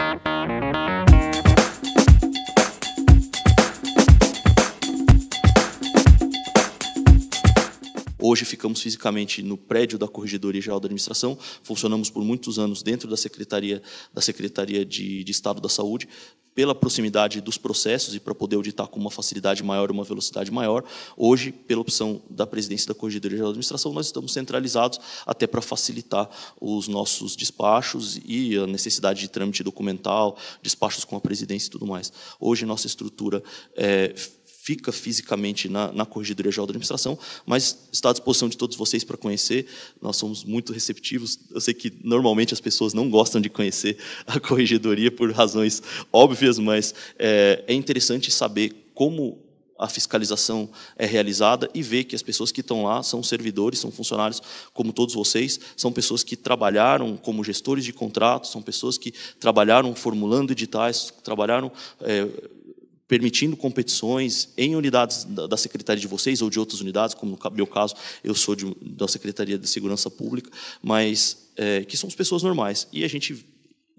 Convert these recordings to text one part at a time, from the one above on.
Thank you. Hoje ficamos fisicamente no prédio da Corregedoria Geral da Administração, funcionamos por muitos anos dentro da Secretaria, da Secretaria de, de Estado da Saúde, pela proximidade dos processos e para poder auditar com uma facilidade maior, uma velocidade maior. Hoje, pela opção da presidência da Corregedoria Geral da Administração, nós estamos centralizados até para facilitar os nossos despachos e a necessidade de trâmite documental, despachos com a presidência e tudo mais. Hoje, nossa estrutura é fica fisicamente na, na Corregedoria Geral da Administração, mas está à disposição de todos vocês para conhecer. Nós somos muito receptivos. Eu sei que normalmente as pessoas não gostam de conhecer a Corregedoria por razões óbvias, mas é, é interessante saber como a fiscalização é realizada e ver que as pessoas que estão lá são servidores, são funcionários como todos vocês, são pessoas que trabalharam como gestores de contratos, são pessoas que trabalharam formulando editais, trabalharam é, permitindo competições em unidades da secretaria de vocês ou de outras unidades, como no meu caso, eu sou de, da Secretaria de Segurança Pública, mas é, que somos pessoas normais. E a gente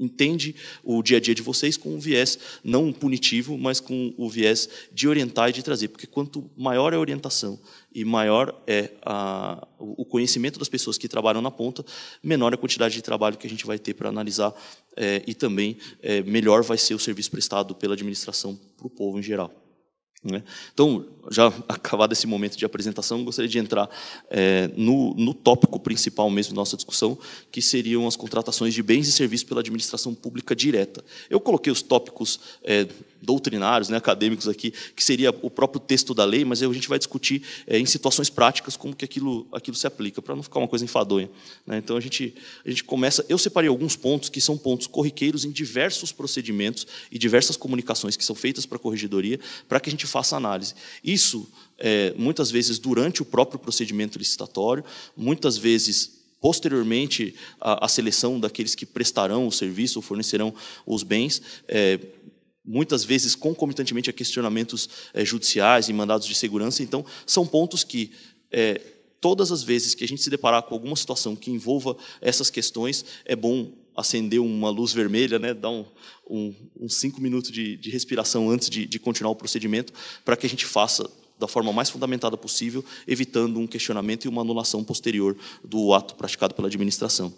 entende o dia a dia de vocês com um viés não punitivo, mas com o viés de orientar e de trazer, porque quanto maior é a orientação e maior é a, o conhecimento das pessoas que trabalham na ponta, menor a quantidade de trabalho que a gente vai ter para analisar é, e também é, melhor vai ser o serviço prestado pela administração para o povo em geral. Né? Então, já acabado esse momento de apresentação, gostaria de entrar é, no, no, tópico principal mesmo da nossa discussão, que seriam as contratações de bens e serviços pela administração pública direta. Eu coloquei os tópicos é, doutrinários, né, acadêmicos aqui, que seria o próprio texto da lei, mas a gente vai discutir é, em situações práticas como que aquilo, aquilo se aplica, para não ficar uma coisa enfadonha. Né? Então, a gente, a gente começa... Eu separei alguns pontos que são pontos corriqueiros em diversos procedimentos e diversas comunicações que são feitas para a corregedoria, para que a gente faça análise. Isso, é, muitas vezes, durante o próprio procedimento licitatório, muitas vezes posteriormente à, seleção daqueles que prestarão o serviço ou fornecerão os bens, é, muitas vezes concomitantemente a questionamentos é, judiciais e mandados de segurança. Então, são pontos que, é, todas as vezes que a gente se deparar com alguma situação que envolva essas questões, é bom acender uma luz vermelha, né, dar um, um, uns cinco minutos de, de respiração antes de, de continuar o procedimento, para que a gente faça da forma mais fundamentada possível, evitando um questionamento e uma anulação posterior do ato praticado pela administração.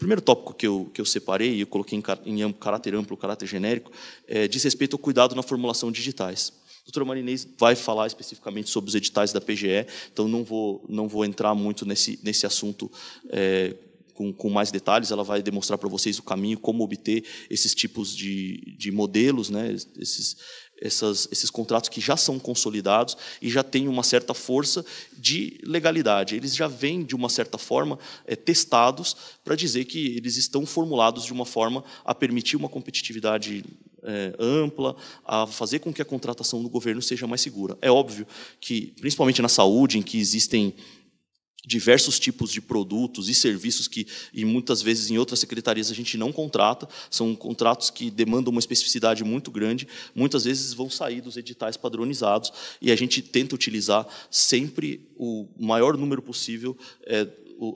Primeiro tópico que eu, que eu separei, e eu coloquei em, em caráter amplo, caráter genérico, é, diz respeito ao cuidado na formulação de editais. A doutora Marinês vai falar especificamente sobre os editais da PGE, então não vou, não vou entrar muito nesse, nesse assunto é, com, com, mais detalhes, ela vai demonstrar para vocês o caminho, como obter esses tipos de, de modelos, né, esses, essas, esses contratos que já são consolidados e já têm uma certa força de legalidade. Eles já vêm, de uma certa forma, é, testados para dizer que eles estão formulados de uma forma a permitir uma competitividade é, ampla, a fazer com que a contratação do governo seja mais segura. É óbvio que, principalmente na saúde, em que existem diversos tipos de produtos e serviços que, e muitas vezes em outras secretarias a gente não contrata, são contratos que demandam uma especificidade muito grande, muitas vezes vão sair dos editais padronizados e a gente tenta utilizar sempre o maior número possível é,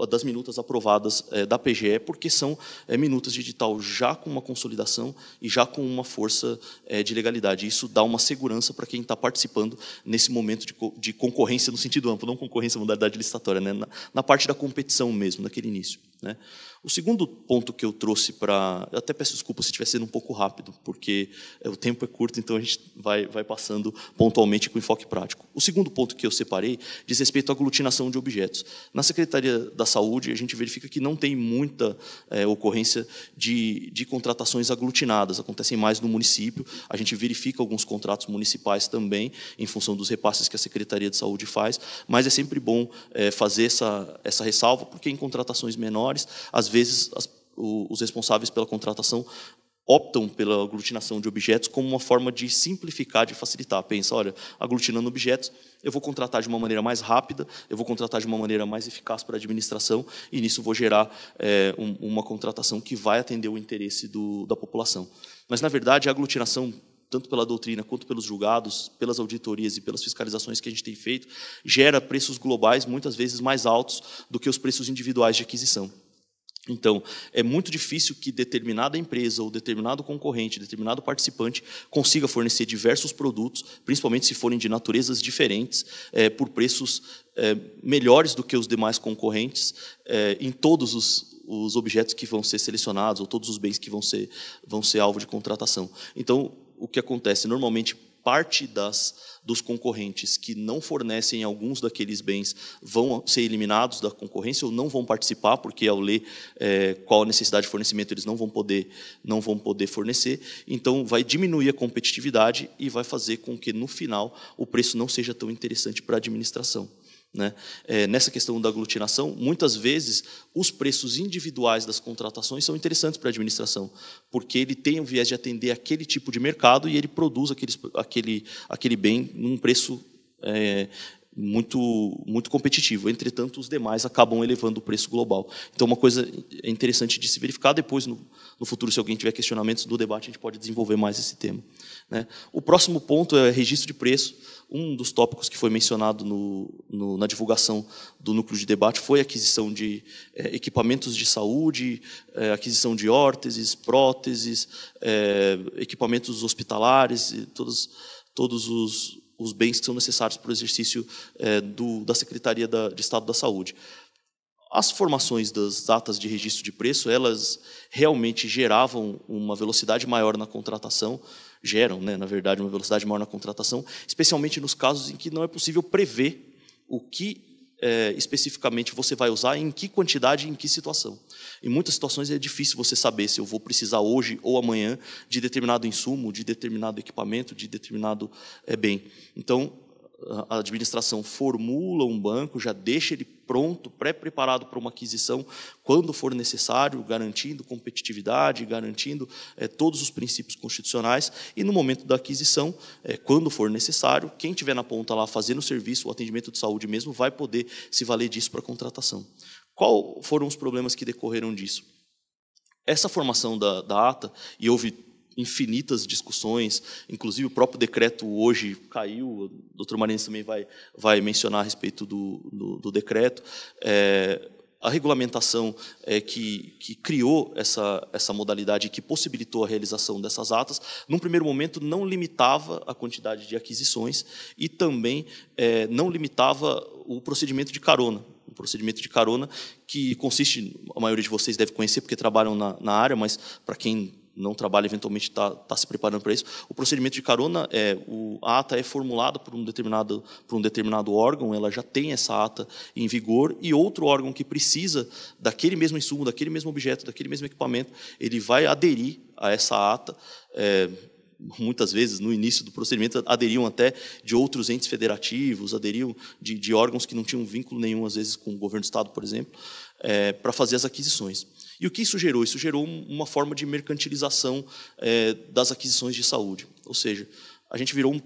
das minutas aprovadas é, da PGE, porque são é, minutas de já com uma consolidação e já com uma força é, de legalidade. Isso dá uma segurança para quem está participando nesse momento de, concorrência no sentido amplo, não concorrência modalidade licitatória, né? na parte da competição mesmo, naquele início. Né? O segundo ponto que eu trouxe para. Eu até peço desculpa se estiver sendo um pouco rápido, porque é, o tempo é curto, então a gente vai, vai passando pontualmente com enfoque prático. O segundo ponto que eu separei diz respeito à aglutinação de objetos. Na Secretaria da Saúde, a gente verifica que não tem muita é, ocorrência de, de contratações aglutinadas, acontecem mais no município. A gente verifica alguns contratos municipais também, em função dos repasses que a Secretaria de Saúde faz, mas é sempre bom é, fazer essa, essa ressalva, porque em contratações menores, às vezes as, os responsáveis pela contratação optam pela aglutinação de objetos como uma forma de simplificar, de facilitar. Pensa, olha, aglutinando objetos, eu vou contratar de uma maneira mais rápida, eu vou contratar de uma maneira mais eficaz para a administração, e nisso vou gerar é, um, uma contratação que vai atender o interesse do, da população. Mas, na verdade, a aglutinação tanto pela doutrina quanto pelos julgados, pelas auditorias e pelas fiscalizações que a gente tem feito, gera preços globais muitas vezes mais altos do que os preços individuais de aquisição. Então, é muito difícil que determinada empresa ou determinado concorrente, determinado participante consiga fornecer diversos produtos, principalmente se forem de naturezas diferentes, é, por preços é, melhores do que os demais concorrentes, é, em todos os, os objetos que vão ser selecionados ou todos os bens que vão ser, vão ser alvo de contratação. Então, o que acontece? Normalmente, parte das, dos concorrentes que não fornecem alguns daqueles bens vão ser eliminados da concorrência ou não vão participar, porque ao ler é, qual a necessidade de fornecimento eles não vão poder não vão poder fornecer. Então, vai diminuir a competitividade e vai fazer com que no final o preço não seja tão interessante para a administração. Né? É, nessa questão da aglutinação, muitas vezes os preços individuais das contratações são interessantes para a administração, porque ele tem o viés de atender aquele tipo de mercado e ele produz aquele, aquele, aquele bem num preço é, muito, muito competitivo. Entretanto, os demais acabam elevando o preço global. Então, uma coisa interessante de se verificar depois, no, no futuro, se alguém tiver questionamentos do debate, a gente pode desenvolver mais esse tema. Né? O próximo ponto é registro de preço. Um dos tópicos que foi mencionado no, no, na divulgação do núcleo de debate foi a aquisição de é, equipamentos de saúde, é, aquisição de órteses, próteses, é, equipamentos hospitalares, e todos, todos os, os bens que são necessários para o exercício do, da Secretaria da, de Estado da Saúde. As formações das atas de registro de preço, elas realmente geravam uma velocidade maior na contratação, geram, né, na verdade, uma velocidade maior na contratação, especialmente nos casos em que não é possível prever o que é, especificamente você vai usar, em que quantidade em que situação. Em muitas situações é difícil você saber se eu vou precisar hoje ou amanhã de determinado insumo, de determinado equipamento, de determinado é, bem. Então, a administração formula um banco, já deixa ele pronto, pré-preparado para uma aquisição, quando for necessário, garantindo competitividade, garantindo é, todos os princípios constitucionais, e no momento da aquisição, é, quando for necessário, quem estiver na ponta lá fazendo o serviço, o atendimento de saúde mesmo, vai poder se valer disso para a contratação. Qual foram os problemas que decorreram disso? Essa formação da, da ata, e houve infinitas discussões, inclusive o próprio decreto hoje caiu, o doutor Marines também vai, vai mencionar a respeito do, do, do decreto. É, a regulamentação é, que, que criou essa, essa modalidade, que possibilitou a realização dessas atas, num primeiro momento não limitava a quantidade de aquisições e também é, não limitava o procedimento de carona. O procedimento de carona que consiste, a maioria de vocês deve conhecer porque trabalham na, na área, mas para quem não trabalha, eventualmente está tá se preparando para isso. O procedimento de carona é o, a ata é formulada por um determinado por um determinado órgão, ela já tem essa ata em vigor e outro órgão que precisa daquele mesmo insumo, daquele mesmo objeto, daquele mesmo equipamento, ele vai aderir a essa ata. É, muitas vezes no início do procedimento aderiam até de outros entes federativos, aderiam de, de órgãos que não tinham vínculo nenhum às vezes com o governo do estado, por exemplo, é, para fazer as aquisições. E o que isso gerou? Isso gerou uma forma de mercantilização é, das aquisições de saúde. Ou seja, a gente virou um,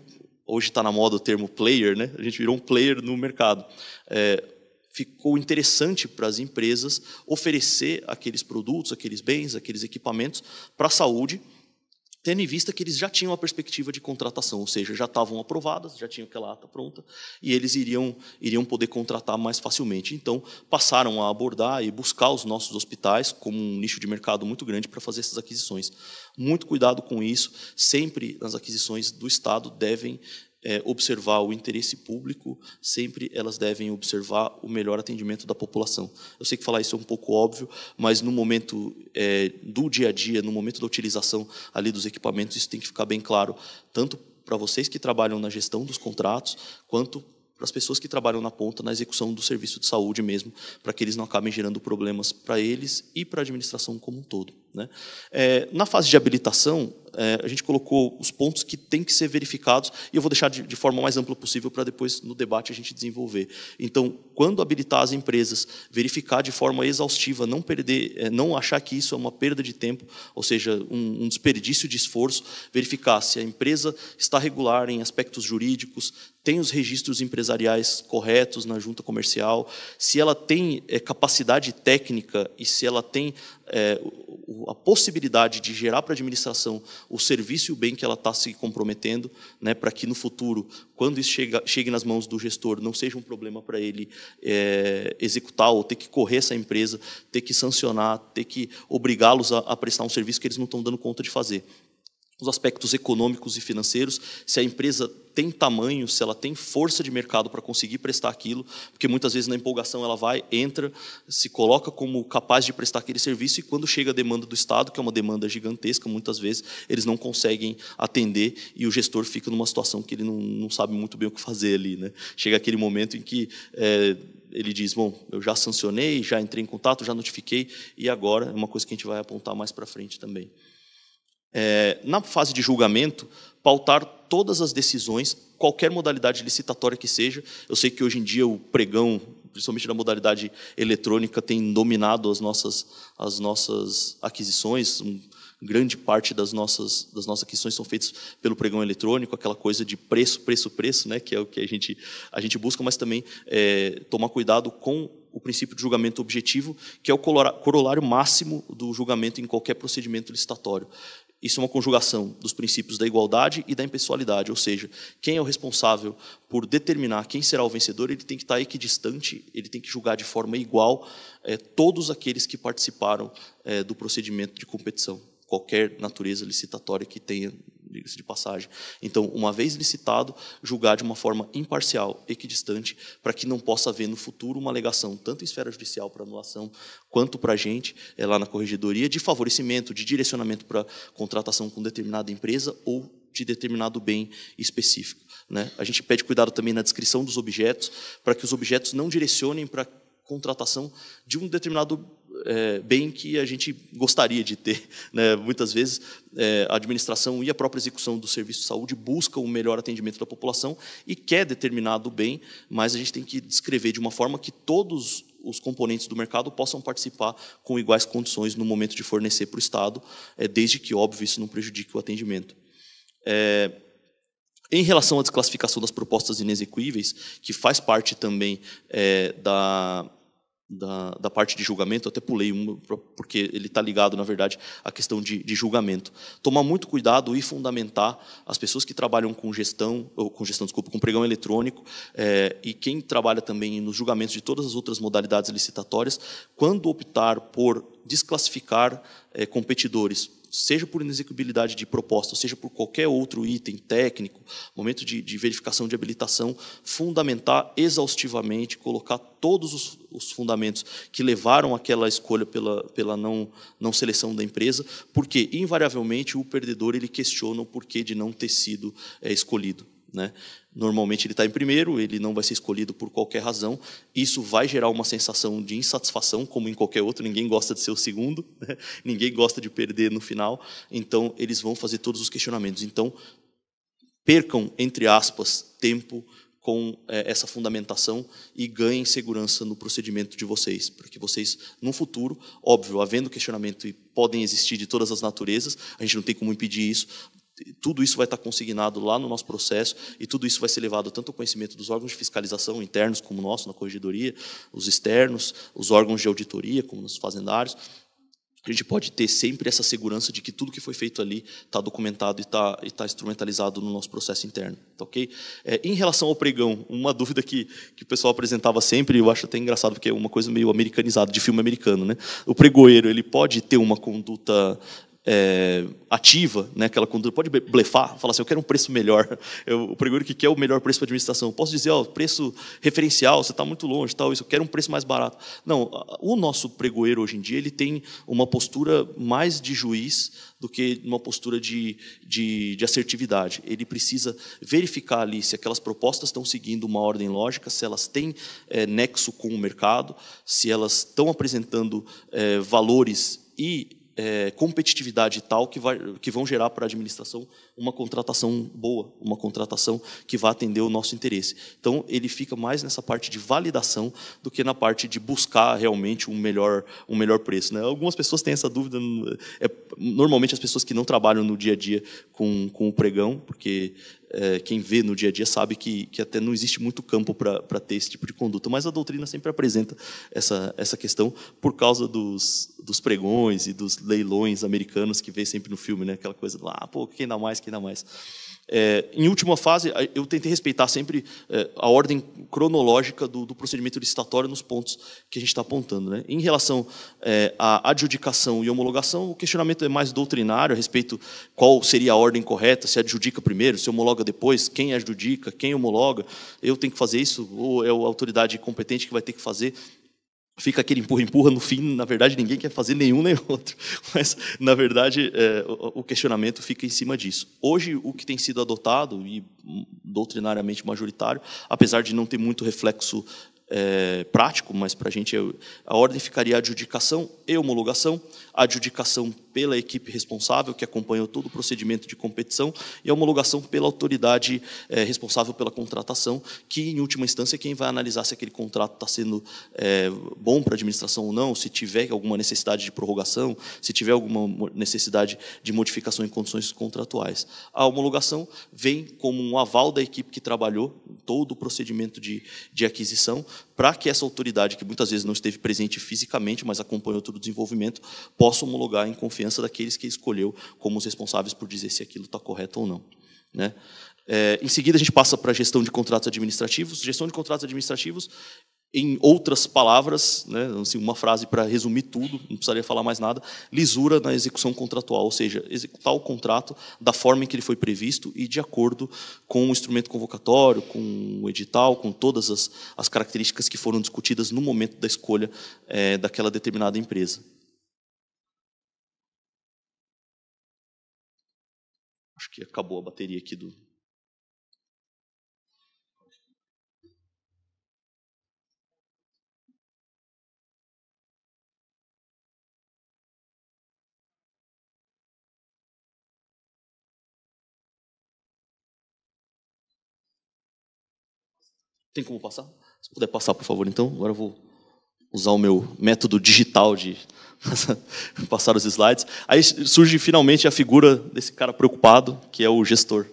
hoje está na moda o termo player, né? A gente virou um player no mercado. É, ficou interessante para as empresas oferecer aqueles produtos, aqueles bens, aqueles equipamentos para a saúde tendo em vista que eles já tinham a perspectiva de contratação, ou seja, já estavam aprovadas, já tinham aquela ata pronta, e eles iriam, iriam poder contratar mais facilmente. Então, passaram a abordar e buscar os nossos hospitais como um nicho de mercado muito grande para fazer essas aquisições. Muito cuidado com isso, sempre nas aquisições do Estado devem é, observar o interesse público, sempre elas devem observar o melhor atendimento da população. Eu sei que falar isso é um pouco óbvio, mas no momento é, do dia a dia, no momento da utilização ali dos equipamentos, isso tem que ficar bem claro, tanto para vocês que trabalham na gestão dos contratos, quanto para as pessoas que trabalham na ponta na execução do serviço de saúde mesmo, para que eles não acabem gerando problemas para eles e para a administração como um todo. Né? É, na fase de habilitação, é, a gente colocou os pontos que têm que ser verificados, e eu vou deixar de, de forma mais ampla possível para depois, no debate, a gente desenvolver. Então, quando habilitar as empresas, verificar de forma exaustiva, não perder, é, não achar que isso é uma perda de tempo, ou seja, um, um desperdício de esforço, verificar se a empresa está regular em aspectos jurídicos, tem os registros empresariais corretos na junta comercial, se ela tem é, capacidade técnica e se ela tem é, a possibilidade de gerar para a administração o serviço e o bem que ela está se comprometendo, né, para que no futuro, quando isso chega, chegue nas mãos do gestor, não seja um problema para ele é, executar ou ter que correr essa empresa, ter que sancionar, ter que obrigá-los a, a prestar um serviço que eles não estão dando conta de fazer os aspectos econômicos e financeiros, se a empresa tem tamanho, se ela tem força de mercado para conseguir prestar aquilo, porque muitas vezes na empolgação ela vai, entra, se coloca como capaz de prestar aquele serviço e quando chega a demanda do Estado, que é uma demanda gigantesca, muitas vezes eles não conseguem atender e o gestor fica numa situação que ele não, não sabe muito bem o que fazer ali. Né? Chega aquele momento em que é, ele diz, bom, eu já sancionei, já entrei em contato, já notifiquei e agora é uma coisa que a gente vai apontar mais para frente também é, na fase de julgamento, pautar todas as decisões, qualquer modalidade licitatória que seja. Eu sei que hoje em dia o pregão, principalmente na modalidade eletrônica, tem dominado as nossas, as nossas aquisições. Um, grande parte das nossas, das nossas aquisições são feitas pelo pregão eletrônico, aquela coisa de preço, preço, preço, né, que é o que a gente, a gente busca, mas também é, tomar cuidado com o princípio de julgamento objetivo, que é o corolário máximo do julgamento em qualquer procedimento licitatório. Isso é uma conjugação dos princípios da igualdade e da impessoalidade, ou seja, quem é o responsável por determinar quem será o vencedor, ele tem que estar equidistante, ele tem que julgar de forma igual é, todos aqueles que participaram é, do procedimento de competição, qualquer natureza licitatória que tenha diga-se de passagem. Então, uma vez licitado, julgar de uma forma imparcial, equidistante, para que não possa haver no futuro uma alegação, tanto em esfera judicial para anulação, quanto para a gente, é, lá na corregedoria, de favorecimento, de direcionamento para contratação com determinada empresa ou de determinado bem específico. Né? A gente pede cuidado também na descrição dos objetos, para que os objetos não direcionem para contratação de um determinado é, bem que a gente gostaria de ter. Né? Muitas vezes é, a administração e a própria execução do serviço de saúde buscam o melhor atendimento da população e quer determinado bem, mas a gente tem que descrever de uma forma que todos os componentes do mercado possam participar com iguais condições no momento de fornecer para o Estado, é, desde que, óbvio, isso não prejudique o atendimento. É, em relação à desclassificação das propostas inexequíveis, que faz parte também é, da, da, da, parte de julgamento, eu até pulei um, porque ele está ligado, na verdade, à questão de, de, julgamento. Tomar muito cuidado e fundamentar as pessoas que trabalham com gestão, ou com gestão, desculpa, com pregão eletrônico, é, e quem trabalha também nos julgamentos de todas as outras modalidades licitatórias, quando optar por desclassificar é, competidores seja por inexecuibilidade de proposta, seja por qualquer outro item técnico, momento de, de verificação de habilitação, fundamentar exaustivamente, colocar todos os, os, fundamentos que levaram aquela escolha pela, pela não, não seleção da empresa, porque, invariavelmente, o perdedor ele questiona o porquê de não ter sido é, escolhido. Né? Normalmente ele está em primeiro, ele não vai ser escolhido por qualquer razão. Isso vai gerar uma sensação de insatisfação, como em qualquer outro. Ninguém gosta de ser o segundo, né? ninguém gosta de perder no final. Então eles vão fazer todos os questionamentos. Então percam entre aspas tempo com é, essa fundamentação e ganhem segurança no procedimento de vocês, para que vocês, no futuro, óbvio, havendo questionamento e podem existir de todas as naturezas, a gente não tem como impedir isso, tudo isso vai estar consignado lá no nosso processo e tudo isso vai ser levado tanto ao conhecimento dos órgãos de fiscalização internos, como o nosso, na corregedoria, os externos, os órgãos de auditoria, como nos fazendários. A gente pode ter sempre essa segurança de que tudo que foi feito ali está documentado e está tá instrumentalizado no nosso processo interno. Tá okay? É, em relação ao pregão, uma dúvida que, que o pessoal apresentava sempre, eu acho até engraçado, porque é uma coisa meio americanizada, de filme americano. Né? O pregoeiro ele pode ter uma conduta é, ativa, né, aquela conduta, pode blefar, falar assim, eu quero um preço melhor, eu, o pregoeiro que quer o melhor preço para a administração, posso dizer, ó, preço referencial, você está muito longe, tal, isso, eu quero um preço mais barato. Não, o nosso pregoeiro hoje em dia, ele tem uma postura mais de juiz do que uma postura de, de, de assertividade. Ele precisa verificar ali se aquelas propostas estão seguindo uma ordem lógica, se elas têm é, nexo com o mercado, se elas estão apresentando é, valores e é, competitividade tal que, vai, que vão gerar para a administração uma contratação boa, uma contratação que vai atender o nosso interesse. Então, ele fica mais nessa parte de validação do que na parte de buscar realmente um melhor, um melhor preço. Né? Algumas pessoas têm essa dúvida, é, normalmente as pessoas que não trabalham no dia a dia com, com o pregão, porque é, quem vê no dia a dia sabe que, que até não existe muito campo para ter esse tipo de conduta, mas a doutrina sempre apresenta essa, essa questão por causa dos, dos pregões e dos leilões americanos que vê sempre no filme, né? aquela coisa lá, ah, pô, quem dá mais, quem dá mais. É, em última fase, eu tentei respeitar sempre é, a ordem cronológica do, do, procedimento licitatório nos pontos que a gente está apontando. Né? Em relação é, à adjudicação e homologação, o questionamento é mais doutrinário a respeito qual seria a ordem correta, se adjudica primeiro, se homologa depois, quem adjudica, quem homologa, eu tenho que fazer isso, ou é a autoridade competente que vai ter que fazer fica aquele empurra-empurra, no fim, na verdade, ninguém quer fazer nenhum nem outro. Mas, na verdade, é, o questionamento fica em cima disso. Hoje, o que tem sido adotado, e doutrinariamente majoritário, apesar de não ter muito reflexo é, prático, mas para a gente é, a ordem ficaria adjudicação e homologação, a adjudicação pela equipe responsável, que acompanhou todo o procedimento de competição, e a homologação pela autoridade é, responsável pela contratação, que, em última instância, é quem vai analisar se aquele contrato está sendo é, bom para a administração ou não, se tiver alguma necessidade de prorrogação, se tiver alguma necessidade de modificação em condições contratuais. A homologação vem como um aval da equipe que trabalhou todo o procedimento de, de aquisição, para que essa autoridade, que muitas vezes não esteve presente fisicamente, mas acompanhou todo o desenvolvimento, possa homologar em confiança daqueles que escolheu como os responsáveis por dizer se aquilo está correto ou não. Né? É, em seguida, a gente passa para a gestão de contratos administrativos. Gestão de contratos administrativos em outras palavras, né, assim, uma frase para resumir tudo, não precisaria falar mais nada, lisura na execução contratual, ou seja, executar o contrato da forma em que ele foi previsto e de acordo com o instrumento convocatório, com o edital, com todas as, as características que foram discutidas no momento da escolha é, daquela determinada empresa. Que acabou a bateria aqui do, Tem como passar? Se puder passar, por favor, então. Agora eu vou usar o meu método digital de passar os slides. Aí surge finalmente a figura desse cara preocupado, que é o gestor.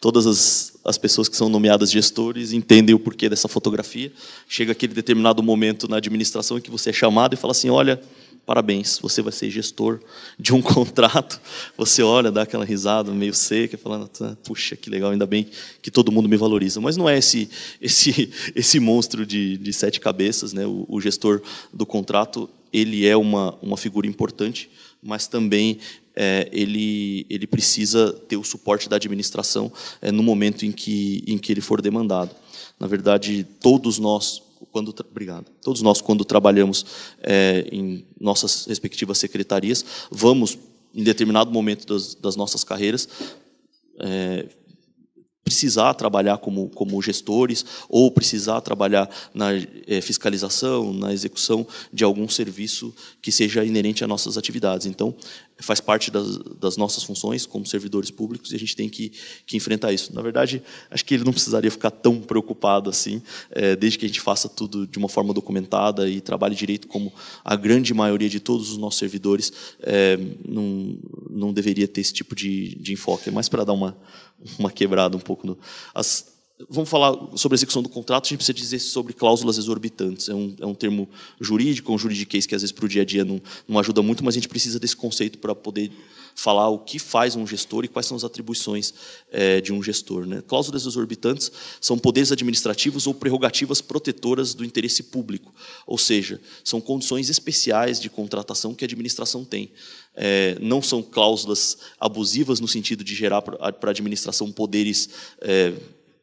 Todas as, as pessoas que são nomeadas gestores entendem o porquê dessa fotografia. Chega aquele determinado momento na administração em que você é chamado e fala assim: olha, parabéns, você vai ser gestor de um contrato. Você olha, dá aquela risada meio seca, falando, ah, puxa, que legal, ainda bem que todo mundo me valoriza. Mas não é esse esse esse monstro de, de sete cabeças, né? O, o gestor do contrato, ele é uma uma figura importante, mas também é, ele, ele precisa ter o suporte da administração é, no momento em que, em que ele for demandado. Na verdade, todos nós quando obrigado. Todos nós quando trabalhamos é, em nossas respectivas secretarias, vamos em determinado momento das, das nossas carreiras é, precisar trabalhar como, como gestores ou precisar trabalhar na é, fiscalização, na execução de algum serviço que seja inerente às nossas atividades. Então, faz parte das, das, nossas funções como servidores públicos e a gente tem que, que, enfrentar isso. Na verdade, acho que ele não precisaria ficar tão preocupado assim, é, desde que a gente faça tudo de uma forma documentada e trabalhe direito como a grande maioria de todos os nossos servidores, é, não, não deveria ter esse tipo de, de enfoque. É mais para dar uma uma quebrada um pouco. No, as, vamos falar sobre a execução do contrato, a gente precisa dizer sobre cláusulas exorbitantes. É um, é um termo jurídico, um juridiquês que às vezes para o dia a dia não, não ajuda muito, mas a gente precisa desse conceito para poder falar o que faz um gestor e quais são as atribuições é, de um gestor. Né? Cláusulas exorbitantes são poderes administrativos ou prerrogativas protetoras do interesse público, ou seja, são condições especiais de contratação que a administração tem. É, não são cláusulas abusivas no sentido de gerar para a administração poderes é,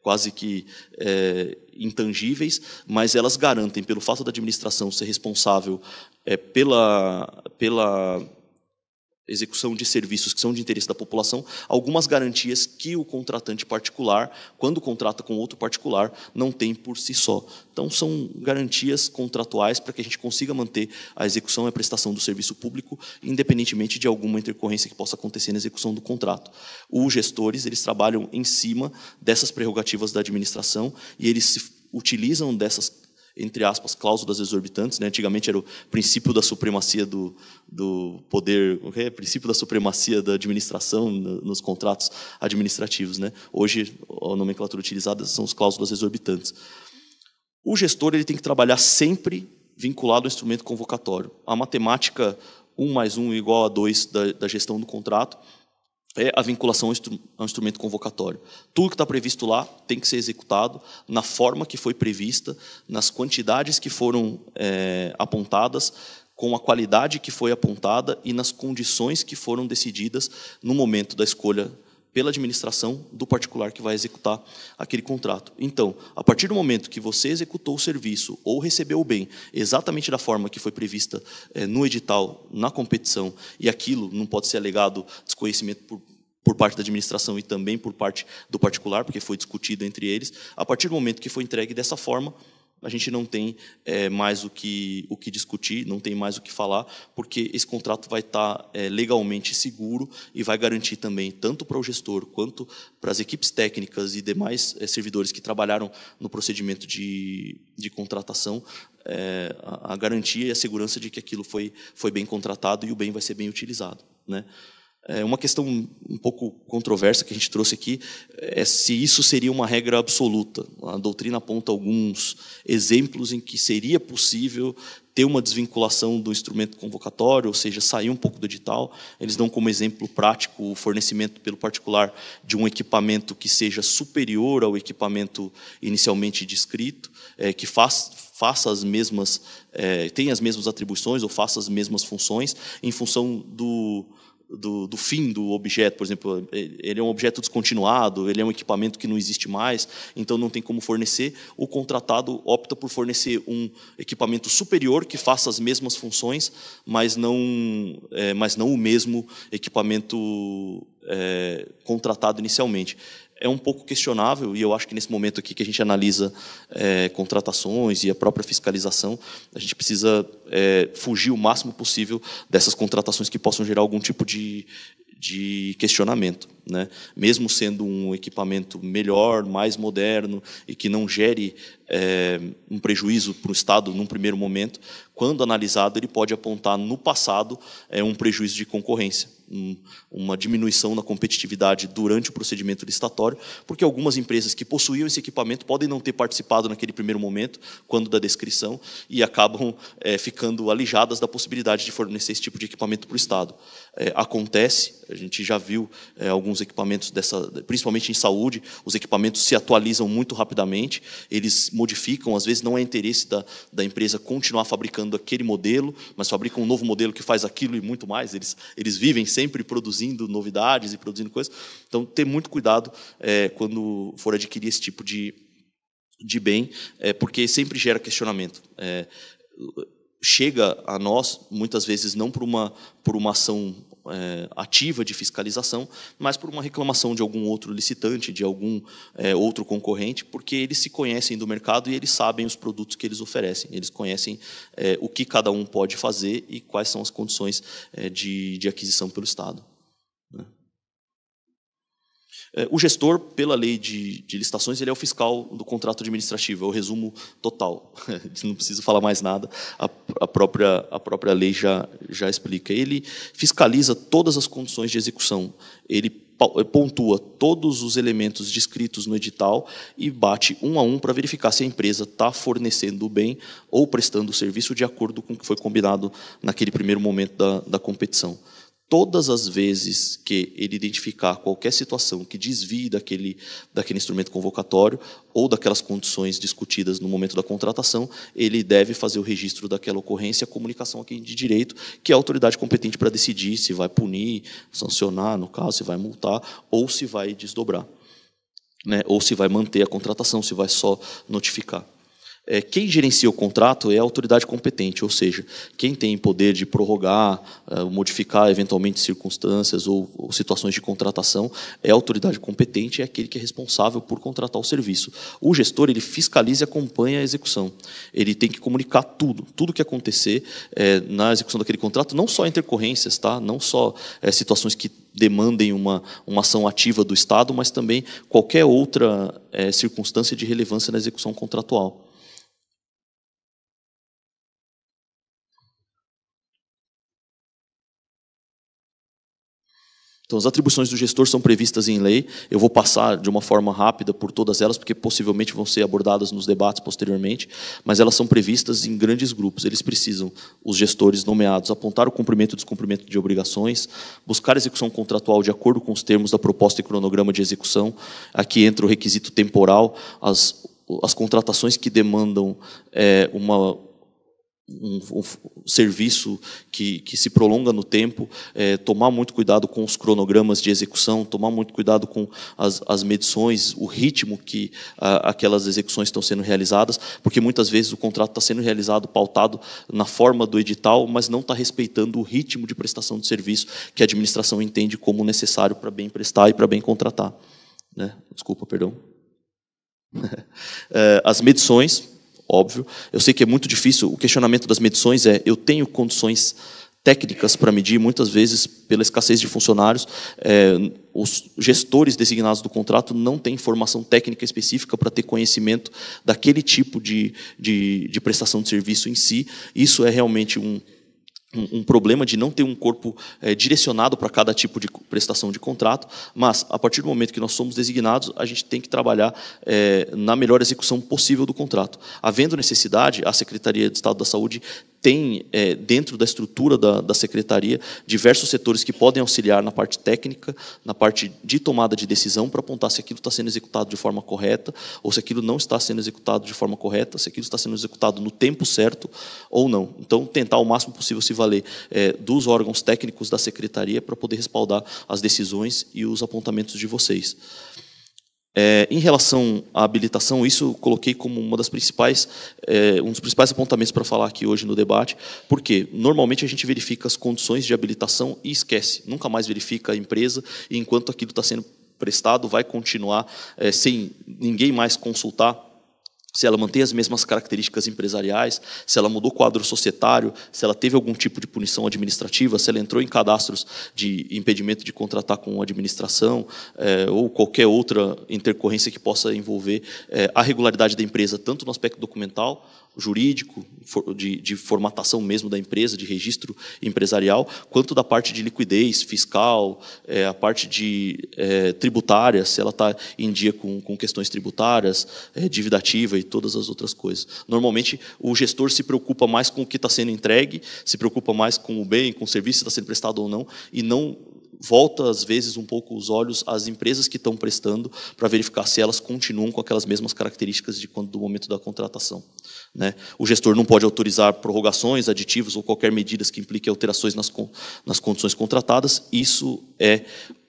quase que é, intangíveis, mas elas garantem, pelo fato da administração ser responsável é, pela, pela execução de serviços que são de interesse da população, algumas garantias que o contratante particular, quando contrata com outro particular, não tem por si só. Então, são garantias contratuais para que a gente consiga manter a execução e a prestação do serviço público, independentemente de alguma intercorrência que possa acontecer na execução do contrato. Os gestores, eles trabalham em cima dessas prerrogativas da administração e eles se utilizam dessas entre aspas, cláusulas exorbitantes. Né? Antigamente era o princípio da supremacia do, do poder, okay? princípio da supremacia da administração nos contratos administrativos. Né? Hoje, a nomenclatura utilizada são as cláusulas exorbitantes. O gestor ele tem que trabalhar sempre vinculado ao instrumento convocatório. A matemática 1 mais 1 igual a 2 da, da gestão do contrato é a vinculação ao instrumento convocatório. Tudo que está previsto lá tem que ser executado na forma que foi prevista, nas quantidades que foram é, apontadas, com a qualidade que foi apontada e nas condições que foram decididas no momento da escolha pela administração do particular que vai executar aquele contrato. Então, a partir do momento que você executou o serviço ou recebeu o bem exatamente da forma que foi prevista é, no edital, na competição, e aquilo não pode ser alegado desconhecimento por, por parte da administração e também por parte do particular, porque foi discutido entre eles, a partir do momento que foi entregue dessa forma, a gente não tem é, mais o que, o que discutir, não tem mais o que falar, porque esse contrato vai estar é, legalmente seguro e vai garantir também, tanto para o gestor quanto para as equipes técnicas e demais é, servidores que trabalharam no procedimento de, de contratação, a, a, garantia e a segurança de que aquilo foi, foi bem contratado e o bem vai ser bem utilizado. Né? É uma questão um pouco controversa que a gente trouxe aqui é se isso seria uma regra absoluta. A doutrina aponta alguns exemplos em que seria possível ter uma desvinculação do instrumento convocatório, ou seja, sair um pouco do edital. Eles dão como exemplo prático o fornecimento pelo particular de um equipamento que seja superior ao equipamento inicialmente descrito, é, que faz, faça as mesmas, é, tenha as mesmas atribuições ou faça as mesmas funções em função do do, do, fim do objeto, por exemplo, ele é um objeto descontinuado, ele é um equipamento que não existe mais, então não tem como fornecer. O contratado opta por fornecer um equipamento superior que faça as mesmas funções, mas não, é, mas não o mesmo equipamento é, contratado inicialmente é um pouco questionável, e eu acho que nesse momento aqui que a gente analisa é, contratações e a própria fiscalização, a gente precisa é, fugir o máximo possível dessas contratações que possam gerar algum tipo de, de questionamento. Né? Mesmo sendo um equipamento melhor, mais moderno e que não gere é, um prejuízo para o Estado num primeiro momento, quando analisado, ele pode apontar no passado é, um prejuízo de concorrência uma diminuição na competitividade durante o procedimento licitatório, porque algumas empresas que possuíam esse equipamento podem não ter participado naquele primeiro momento, quando da descrição, e acabam é, ficando alijadas da possibilidade de fornecer esse tipo de equipamento para o Estado. É, acontece, a gente já viu é, alguns equipamentos dessa, principalmente em saúde, os equipamentos se atualizam muito rapidamente, eles modificam, às vezes não é interesse da, da empresa continuar fabricando aquele modelo, mas fabricam um novo modelo que faz aquilo e muito mais, eles, eles vivem sempre produzindo novidades e produzindo coisas. Então, ter muito cuidado é, quando for adquirir esse tipo de, de bem, é, porque sempre gera questionamento. É, chega a nós, muitas vezes, não por uma, por uma ação é, ativa de fiscalização, mas por uma reclamação de algum outro licitante, de algum é, outro concorrente, porque eles se conhecem do mercado e eles sabem os produtos que eles oferecem, eles conhecem é, o que cada um pode fazer e quais são as condições é, de, de aquisição pelo Estado. Né? É, o gestor, pela lei de, de, licitações, ele é o fiscal do contrato administrativo, é o resumo total. Não preciso falar mais nada, a, a, própria, a própria lei já, já explica. Ele fiscaliza todas as condições de execução, ele pontua todos os elementos descritos no edital e bate um a um para verificar se a empresa está fornecendo o bem ou prestando o serviço de acordo com o que foi combinado naquele primeiro momento da, da competição todas as vezes que ele identificar qualquer situação que desvie daquele, daquele instrumento convocatório ou daquelas condições discutidas no momento da contratação, ele deve fazer o registro daquela ocorrência a comunicação a quem de direito, que é a autoridade competente para decidir se vai punir, sancionar, no caso, se vai multar ou se vai desdobrar. Né? Ou se vai manter a contratação, se vai só notificar. É, quem gerencia o contrato é a autoridade competente, ou seja, quem tem poder de prorrogar, uh, modificar eventualmente circunstâncias ou, ou, situações de contratação é a autoridade competente, é aquele que é responsável por contratar o serviço. O gestor ele fiscaliza e acompanha a execução. Ele tem que comunicar tudo, tudo que acontecer é, na execução daquele contrato, não só intercorrências, tá? não só é, situações que demandem uma, uma ação ativa do Estado, mas também qualquer outra é, circunstância de relevância na execução contratual. Então, as atribuições do gestor são previstas em lei. Eu vou passar de uma forma rápida por todas elas, porque possivelmente vão ser abordadas nos debates posteriormente, mas elas são previstas em grandes grupos. Eles precisam, os gestores nomeados, apontar o cumprimento e descumprimento de obrigações, buscar execução contratual de acordo com os termos da proposta e cronograma de execução. Aqui entra o requisito temporal, as, as contratações que demandam é, uma um, um, serviço que, que se prolonga no tempo, é, tomar muito cuidado com os cronogramas de execução, tomar muito cuidado com as, as medições, o ritmo que a, aquelas execuções estão sendo realizadas, porque muitas vezes o contrato está sendo realizado pautado na forma do edital, mas não está respeitando o ritmo de prestação de serviço que a administração entende como necessário para bem prestar e para bem contratar. Né? Desculpa, perdão. É, as medições óbvio. Eu sei que é muito difícil. O questionamento das medições é: eu tenho condições técnicas para medir, muitas vezes, pela escassez de funcionários, é, os gestores designados do contrato não têm formação técnica específica para ter conhecimento daquele tipo de, de, de prestação de serviço em si. Isso é realmente um, um, problema de não ter um corpo é, direcionado para cada tipo de prestação de contrato, mas a partir do momento que nós somos designados, a gente tem que trabalhar é, na melhor execução possível do contrato. Havendo necessidade, a Secretaria de Estado da Saúde tem, é, dentro da estrutura da, da secretaria, diversos setores que podem auxiliar na parte técnica, na parte de tomada de decisão, para apontar se aquilo está sendo executado de forma correta, ou se aquilo não está sendo executado de forma correta, se aquilo está sendo executado no tempo certo ou não. Então, tentar o máximo possível se valer é, dos órgãos técnicos da secretaria para poder respaldar as decisões e os apontamentos de vocês. É, em relação à habilitação, isso eu coloquei como uma das principais, é, um dos principais apontamentos para falar aqui hoje no debate, porque normalmente a gente verifica as condições de habilitação e esquece, nunca mais verifica a empresa, e enquanto aquilo está sendo prestado, vai continuar é, sem ninguém mais consultar se ela mantém as mesmas características empresariais, se ela mudou o quadro societário, se ela teve algum tipo de punição administrativa, se ela entrou em cadastros de impedimento de contratar com a administração, é, ou qualquer outra intercorrência que possa envolver é, a regularidade da empresa, tanto no aspecto documental jurídico, de, de, formatação mesmo da empresa, de registro empresarial, quanto da parte de liquidez fiscal, é, a parte de é, tributária, se ela está em dia com, com questões tributárias, é, dívida ativa e todas as outras coisas. Normalmente, o gestor se preocupa mais com o que está sendo entregue, se preocupa mais com o bem, com o serviço que está sendo prestado ou não, e não volta às vezes um pouco os olhos às empresas que estão prestando para verificar se elas continuam com aquelas mesmas características de quando do momento da contratação. Né? O gestor não pode autorizar prorrogações, aditivos ou qualquer medidas que implique alterações nas, nas condições contratadas. Isso é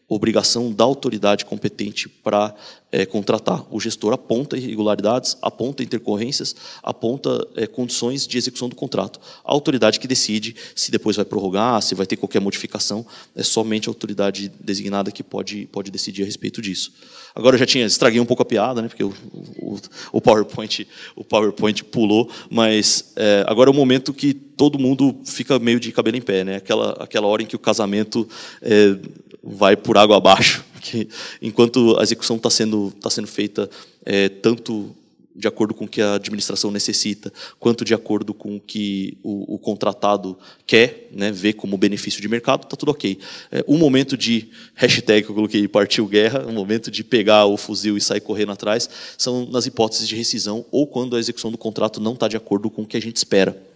obrigação da autoridade competente para é, contratar. O gestor aponta irregularidades, aponta intercorrências, aponta é, condições de execução do contrato. A autoridade que decide se depois vai prorrogar, se vai ter qualquer modificação, é somente a autoridade designada que pode, pode decidir a respeito disso. Agora eu já tinha estraguei um pouco a piada, né, porque o, o, o PowerPoint o PowerPoint pulou, mas é, agora é o momento que todo mundo fica meio de cabelo em pé, né? Aquela aquela hora em que o casamento é, vai por água abaixo, que enquanto a execução está sendo, tá sendo feita é, tanto de acordo com o que a administração necessita, quanto de acordo com o que o, o contratado quer, né, ver como benefício de mercado, está tudo ok. É, um momento de hashtag que eu coloquei partiu guerra, um momento de pegar o fuzil e sair correndo atrás, são nas hipóteses de rescisão ou quando a execução do contrato não está de acordo com o que a gente espera.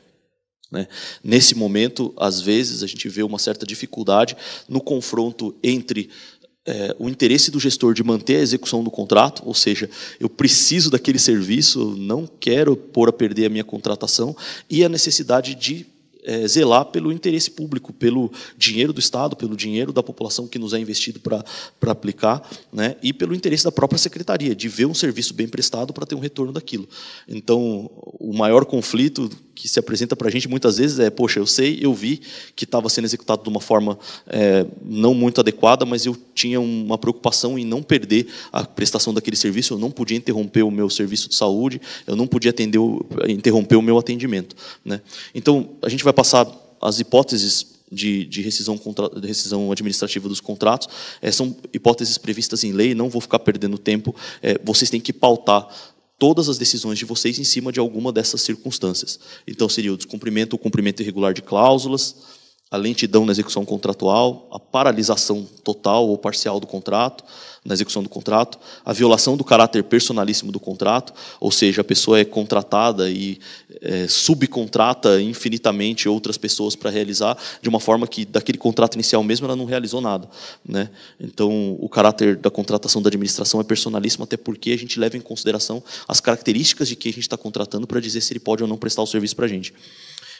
Né? Nesse momento, às vezes, a gente vê uma certa dificuldade no confronto entre é, o interesse do gestor de manter a execução do contrato, ou seja, eu preciso daquele serviço, não quero pôr a perder a minha contratação, e a necessidade de é, zelar pelo interesse público, pelo dinheiro do Estado, pelo dinheiro da população que nos é investido para aplicar, né, e pelo interesse da própria secretaria, de ver um serviço bem prestado para ter um retorno daquilo. Então, o maior conflito que se apresenta para a gente muitas vezes é, poxa, eu sei, eu vi que estava sendo executado de uma forma é, não muito adequada, mas eu tinha uma preocupação em não perder a prestação daquele serviço, eu não podia interromper o meu serviço de saúde, eu não podia atender interromper o meu atendimento. Né? Então, a gente vai passar as hipóteses de, de, rescisão, contra, de rescisão administrativa dos contratos. É, são hipóteses previstas em lei, não vou ficar perdendo tempo. É, vocês têm que pautar todas as decisões de vocês em cima de alguma dessas circunstâncias. Então, seria o descumprimento ou cumprimento irregular de cláusulas, a lentidão na execução contratual, a paralisação total ou parcial do contrato, na execução do contrato, a violação do caráter personalíssimo do contrato, ou seja, a pessoa é contratada e é, subcontrata infinitamente outras pessoas para realizar, de uma forma que, daquele contrato inicial mesmo, ela não realizou nada. Né? Então, o caráter da contratação da administração é personalíssimo, até porque a gente leva em consideração as características de quem a gente está contratando para dizer se ele pode ou não prestar o serviço para a gente.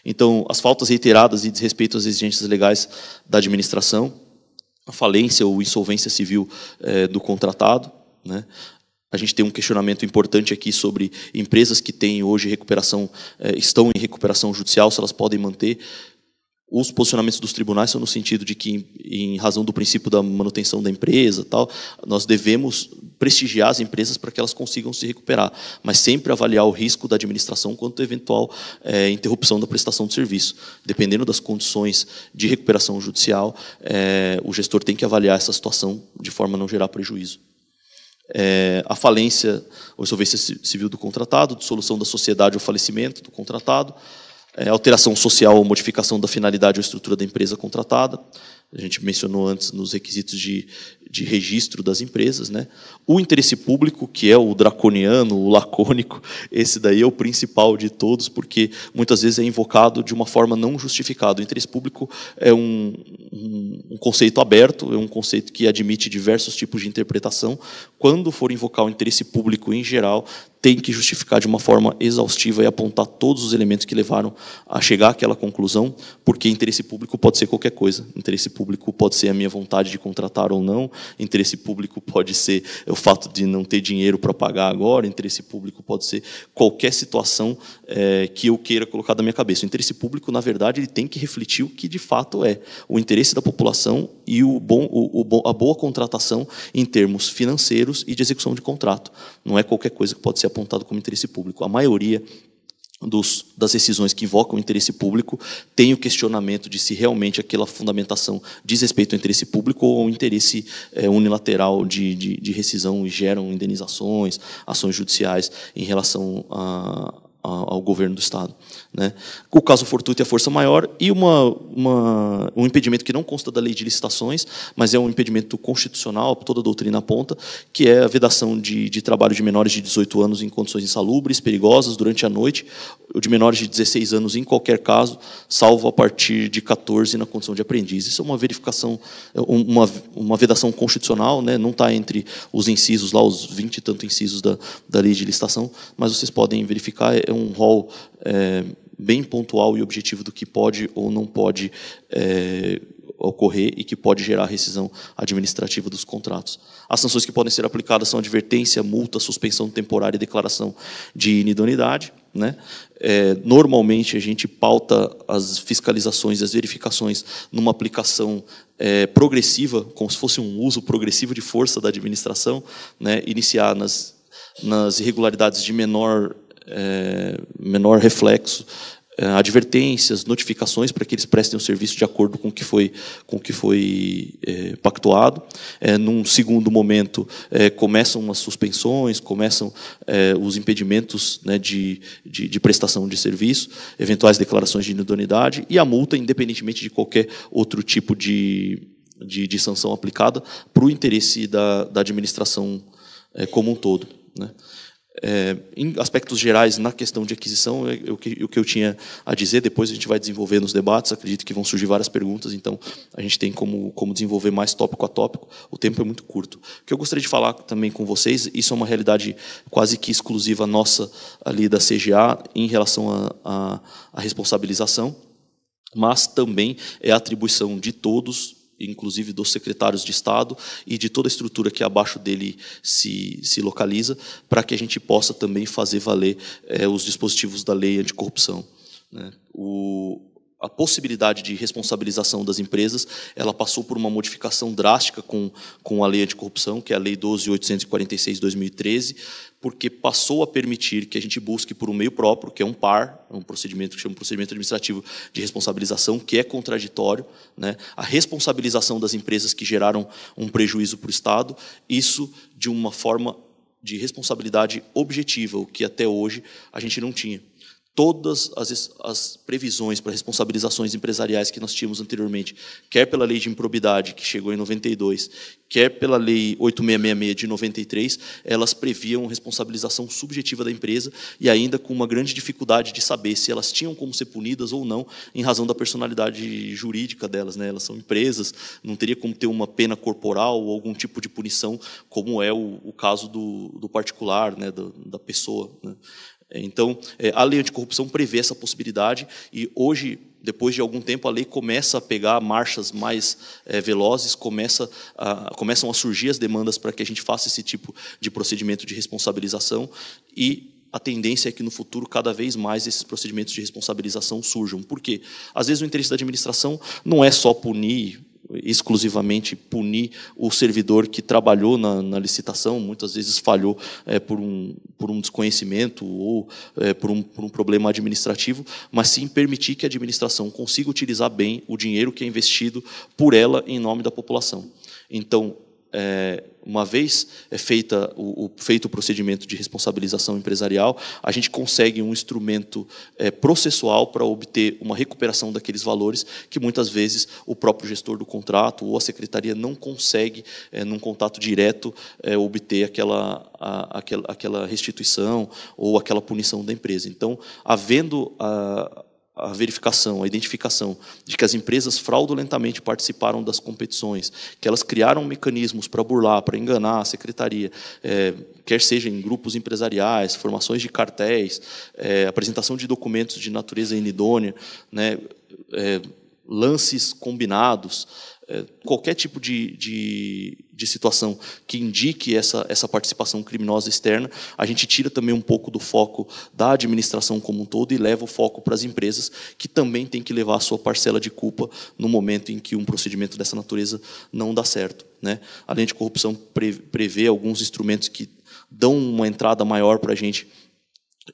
Então, as faltas reiteradas e desrespeito às exigências legais da administração, a falência ou insolvência civil é, do contratado. Né? A gente tem um questionamento importante aqui sobre empresas que têm hoje recuperação, é, estão em recuperação judicial, se elas podem manter os posicionamentos dos tribunais são no sentido de que, em razão do princípio da manutenção da empresa, tal, nós devemos prestigiar as empresas para que elas consigam se recuperar, mas sempre avaliar o risco da administração quanto à eventual é, interrupção da prestação de serviço. Dependendo das condições de recuperação judicial, é, o gestor tem que avaliar essa situação de forma a não gerar prejuízo. É, a falência ou insolvência civil do contratado, dissolução da sociedade ou falecimento do contratado, é, alteração social ou modificação da finalidade ou estrutura da empresa contratada. A gente mencionou antes nos requisitos de, de registro das empresas. Né? O interesse público, que é o draconiano, o lacônico, esse daí é o principal de todos, porque muitas vezes é invocado de uma forma não justificada. O interesse público é um, um, um conceito aberto, é um conceito que admite diversos tipos de interpretação. Quando for invocar o interesse público em geral, tem que justificar de uma forma exaustiva e apontar todos os elementos que levaram a chegar àquela conclusão, porque interesse público pode ser qualquer coisa. Interesse público pode ser a minha vontade de contratar ou não, interesse público pode ser o fato de não ter dinheiro para pagar agora, interesse público pode ser qualquer situação é, que eu queira colocar na minha cabeça. O interesse público, na verdade, ele tem que refletir o que de fato é o interesse da população e o bom, o, o, a boa contratação em termos financeiros e de execução de contrato. Não é qualquer coisa que pode ser apontado como interesse público. A maioria dos, das decisões que invocam o interesse público tem o questionamento de se realmente aquela fundamentação diz respeito ao interesse público ou ao interesse é, unilateral de, de, de rescisão e geram indenizações, ações judiciais em relação a, ao governo do Estado. Né? O caso fortuito é a força maior e uma, uma, um impedimento que não consta da lei de licitações, mas é um impedimento constitucional, toda a doutrina aponta, que é a vedação de, de trabalho de menores de 18 anos em condições insalubres, perigosas, durante a noite, ou de menores de 16 anos em qualquer caso, salvo a partir de 14 na condição de aprendiz. Isso é uma verificação, uma, uma vedação constitucional, né? não está entre os incisos, lá os 20 e tanto incisos da, da lei de licitação, mas vocês podem verificar, é um rol é, bem pontual e objetivo do que pode ou não pode é, ocorrer e que pode gerar rescisão administrativa dos contratos. As sanções que podem ser aplicadas são advertência, multa, suspensão temporária e declaração de inidoneidade. Né? É, normalmente a gente pauta as fiscalizações, as verificações numa aplicação é, progressiva, como se fosse um uso progressivo de força da administração, né? iniciar nas, nas irregularidades de menor é, menor reflexo, é, advertências, notificações para que eles prestem o serviço de acordo com o que foi, com o que foi é, pactuado. É, num segundo momento, é, começam as suspensões, começam é, os impedimentos né, de, de, de, prestação de serviço, eventuais declarações de inidoneidade e a multa, independentemente de qualquer outro tipo de, de, de sanção aplicada, para o interesse da, da administração como um todo. Né? É, em aspectos gerais, na questão de aquisição, é, o que, o que eu tinha a dizer, depois a gente vai desenvolver nos debates, acredito que vão surgir várias perguntas, então a gente tem como, como desenvolver mais tópico a tópico, o tempo é muito curto. O que eu gostaria de falar também com vocês, isso é uma realidade quase que exclusiva nossa ali da CGA em relação à responsabilização, mas também é atribuição de todos inclusive dos secretários de Estado e de toda a estrutura que abaixo dele se, se localiza, para que a gente possa também fazer valer é, os dispositivos da lei anticorrupção. Né? O, a possibilidade de responsabilização das empresas, ela passou por uma modificação drástica com, com a lei anticorrupção, que é a Lei 12.846/2013, porque passou a permitir que a gente busque por um meio próprio, que é um PAR, um procedimento que chama procedimento administrativo de responsabilização, que é contraditório, né? a responsabilização das empresas que geraram um prejuízo para o Estado, isso de uma forma de responsabilidade objetiva, o que até hoje a gente não tinha todas as, as previsões para responsabilizações empresariais que nós tínhamos anteriormente, quer pela lei de improbidade, que chegou em 92, quer pela lei 8666 de 93, elas previam responsabilização subjetiva da empresa e ainda com uma grande dificuldade de saber se elas tinham como ser punidas ou não em razão da personalidade jurídica delas. Né? Elas são empresas, não teria como ter uma pena corporal ou algum tipo de punição, como é o, o caso do, do particular, né? da, da pessoa. Né? Então, é, a lei anticorrupção prevê essa possibilidade e hoje, depois de algum tempo, a lei começa a pegar marchas mais é, velozes, começa a, começam a surgir as demandas para que a gente faça esse tipo de procedimento de responsabilização e a tendência é que no futuro cada vez mais esses procedimentos de responsabilização surjam. Por quê? Às vezes o interesse da administração não é só punir exclusivamente punir o servidor que trabalhou na, na licitação, muitas vezes falhou é, por, um, por um desconhecimento ou é, por, um, por um problema administrativo, mas sim permitir que a administração consiga utilizar bem o dinheiro que é investido por ela em nome da população. Então, é, uma vez é feita o, o, feito o procedimento de responsabilização empresarial, a gente consegue um instrumento é, processual para obter uma recuperação daqueles valores que muitas vezes o próprio gestor do contrato ou a secretaria não consegue, é, num contato direto, é, obter aquela, a, aquela, aquela restituição ou aquela punição da empresa. Então, havendo a, a verificação, a identificação de que as empresas fraudulentamente participaram das competições, que elas criaram mecanismos para burlar, para enganar a secretaria, é, quer seja em grupos empresariais, formações de cartéis, é, apresentação de documentos de natureza inidônea, né, é, lances combinados, qualquer tipo de, de, de, situação que indique essa, essa participação criminosa externa, a gente tira também um pouco do foco da administração como um todo e leva o foco para as empresas, que também têm que levar a sua parcela de culpa no momento em que um procedimento dessa natureza não dá certo. Né? A lei de corrupção prevê alguns instrumentos que dão uma entrada maior para a gente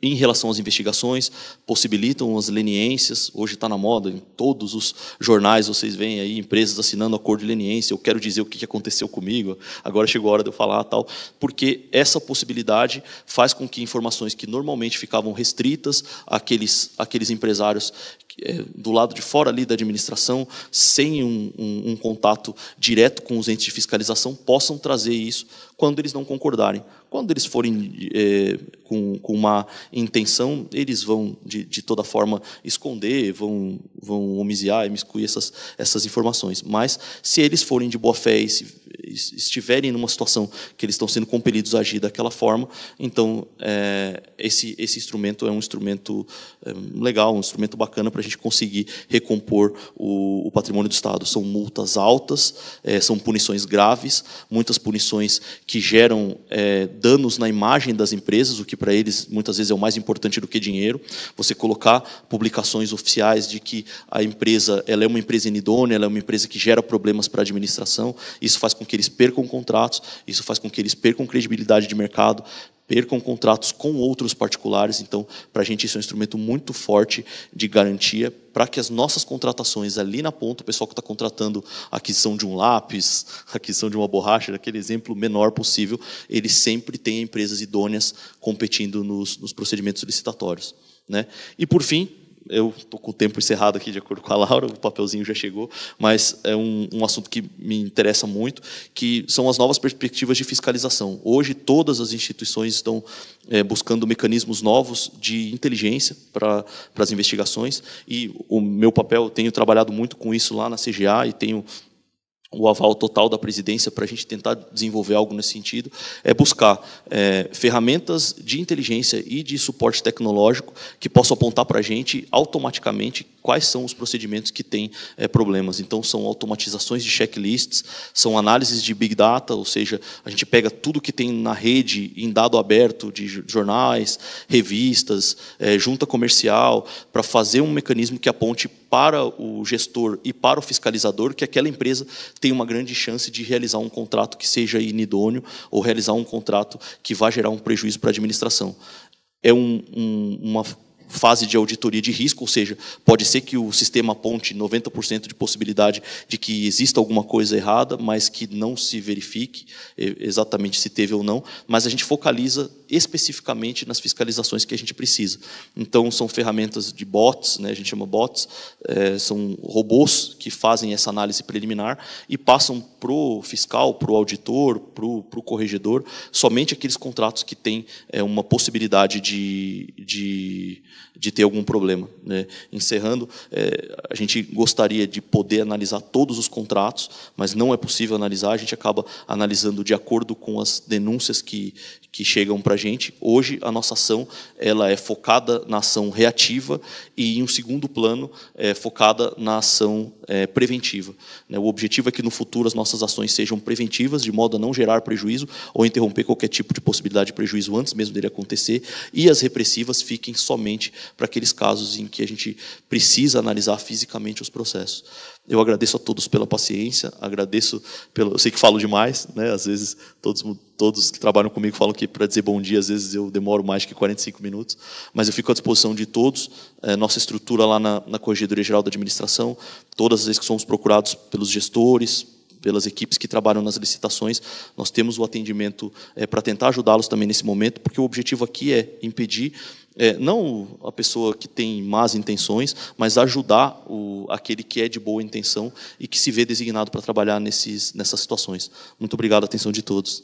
em relação às investigações, possibilitam as leniências, hoje está na moda, em todos os jornais vocês veem aí empresas assinando acordo de leniência, eu quero dizer o que aconteceu comigo, agora chegou a hora de eu falar tal, porque essa possibilidade faz com que informações que normalmente ficavam restritas àqueles, àqueles empresários é, do lado de fora ali da administração, sem um, um, um contato direto com os entes de fiscalização, possam trazer isso quando eles não concordarem. Quando eles forem é, com, com, uma intenção, eles vão, de, de, toda forma, esconder, vão, vão homiziar, emiscuir essas, essas informações. Mas, se eles forem de boa fé e se, estiverem numa situação que eles estão sendo compelidos a agir daquela forma, então, é, esse, esse instrumento é um instrumento é, legal, um instrumento bacana para a gente conseguir recompor o, o, patrimônio do Estado. São multas altas, é, são punições graves, muitas punições que geram é, danos na imagem das empresas, o que para eles muitas vezes é o mais importante do que dinheiro. Você colocar publicações oficiais de que a empresa ela é uma empresa inidônea, ela é uma empresa que gera problemas para a administração, isso faz com que eles percam contratos, isso faz com que eles percam credibilidade de mercado, percam contratos com outros particulares. Então, para a gente, isso é um instrumento muito forte de garantia para que as nossas contratações ali na ponta, o pessoal que está contratando a aquisição de um lápis, a aquisição de uma borracha, aquele exemplo menor possível, ele sempre tem empresas idôneas competindo nos, nos procedimentos licitatórios. Né? E, por fim, eu estou com o tempo encerrado aqui, de acordo com a Laura, o papelzinho já chegou, mas é um, um assunto que me interessa muito, que são as novas perspectivas de fiscalização. Hoje, todas as instituições estão é, buscando mecanismos novos de inteligência para, as investigações, e o meu papel, tenho trabalhado muito com isso lá na CGA, e tenho o aval total da presidência para a gente tentar desenvolver algo nesse sentido, é buscar é, ferramentas de inteligência e de suporte tecnológico que possam apontar para a gente automaticamente quais são os procedimentos que têm é, problemas. Então, são automatizações de checklists, são análises de big data, ou seja, a gente pega tudo que tem na rede em dado aberto de jornais, revistas, é, junta comercial, para fazer um mecanismo que aponte para o gestor e para o fiscalizador que aquela empresa tem uma grande chance de realizar um contrato que seja inidôneo ou realizar um contrato que vá gerar um prejuízo para a administração. É um, um, uma fase de auditoria de risco, ou seja, pode ser que o sistema aponte 90% de possibilidade de que exista alguma coisa errada, mas que não se verifique exatamente se teve ou não, mas a gente focaliza especificamente nas fiscalizações que a gente precisa. Então, são ferramentas de bots, né, a gente chama bots, é, são robôs que fazem essa análise preliminar e passam para o fiscal, para o auditor, para o corregedor, somente aqueles contratos que têm é, uma possibilidade de, de, de, ter algum problema. Né. Encerrando, é, a gente gostaria de poder analisar todos os contratos, mas não é possível analisar, a gente acaba analisando de acordo com as denúncias que, que chegam para a gente. Hoje, a nossa ação ela é focada na ação reativa e, em um segundo plano, é focada na ação é, preventiva. Né? O objetivo é que, no futuro, as nossas ações sejam preventivas, de modo a não gerar prejuízo ou interromper qualquer tipo de possibilidade de prejuízo antes mesmo dele acontecer, e as repressivas fiquem somente para aqueles casos em que a gente precisa analisar fisicamente os processos. Eu agradeço a todos pela paciência, agradeço pelo. Eu sei que falo demais, né? Às vezes todos, todos que trabalham comigo falam que para dizer bom dia, às vezes eu demoro mais que 45 minutos, mas eu fico à disposição de todos. É, nossa estrutura lá na, na Corregedoria Geral da Administração, todas as vezes que somos procurados pelos gestores, pelas equipes que trabalham nas licitações. Nós temos o atendimento é, para tentar ajudá-los também nesse momento, porque o objetivo aqui é impedir é, não a pessoa que tem más intenções, mas ajudar o, aquele que é de boa intenção e que se vê designado para trabalhar nesses, nessas situações. Muito obrigado, atenção de todos.